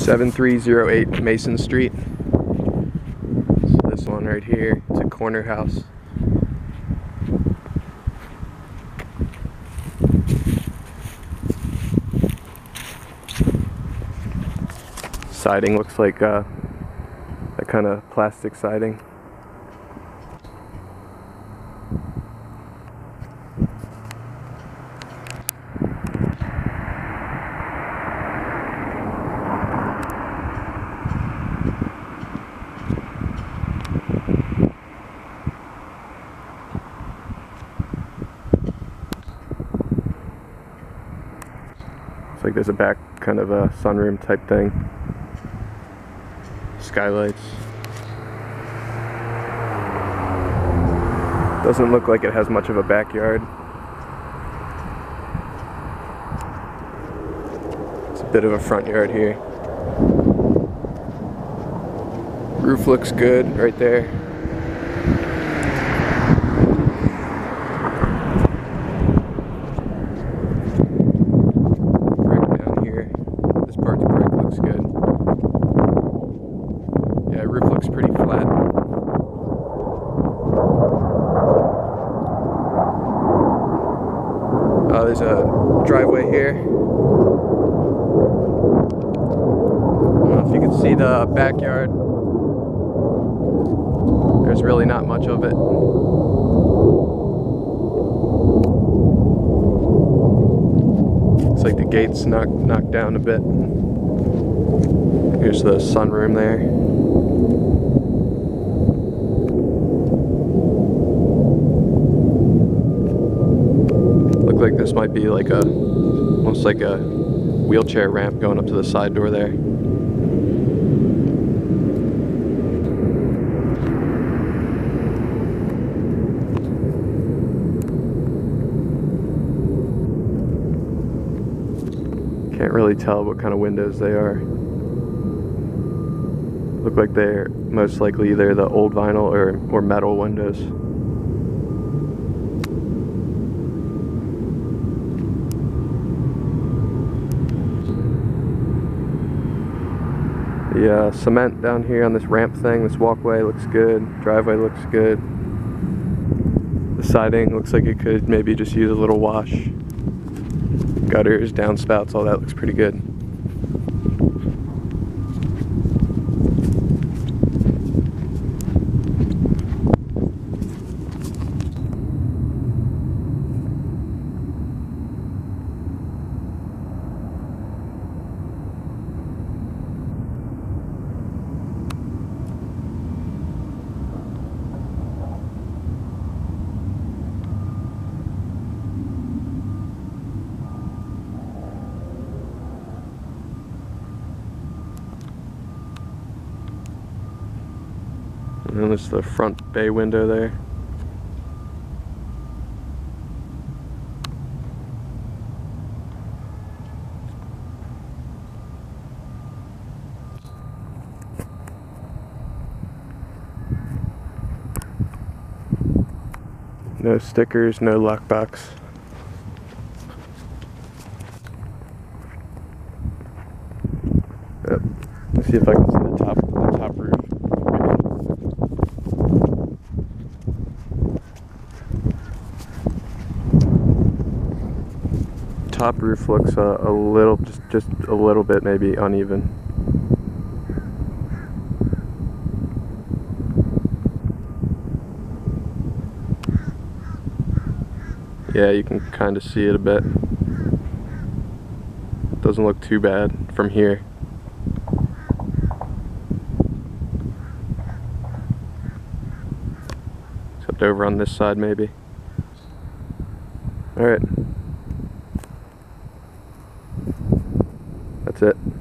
7308 Mason Street. So this one right here, it's a corner house. Siding looks like uh, a kind of plastic siding. It's like there's a back kind of a sunroom type thing. Skylights. Doesn't look like it has much of a backyard. It's a bit of a front yard here. Roof looks good right there. brick down here. This part's brick looks good. Roof looks pretty flat. Uh, there's a driveway here. I don't know if you can see the backyard. There's really not much of it. Looks like the gate's knocked knocked down a bit. Here's the sunroom there. Like this might be like a almost like a wheelchair ramp going up to the side door there. Can't really tell what kind of windows they are. Look like they're most likely either the old vinyl or, or metal windows. The uh, cement down here on this ramp thing, this walkway looks good. Driveway looks good. The siding looks like it could maybe just use a little wash gutters, downspouts, all that looks pretty good. And then there's the front bay window there. No stickers, no lockbox. Yep. Let's see if I can see the top the top roof. Top roof looks uh, a little, just just a little bit maybe uneven. Yeah, you can kind of see it a bit. Doesn't look too bad from here. Except over on this side maybe. Alright. That's it.